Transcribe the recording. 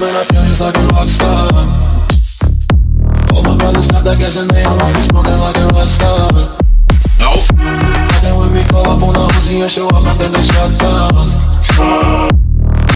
man, I feel just like a rock star. All my brothers got that gas and they always be smoking like a rock star. Nope. Fucking with me, call up on a Uzi and show up and then they shut down.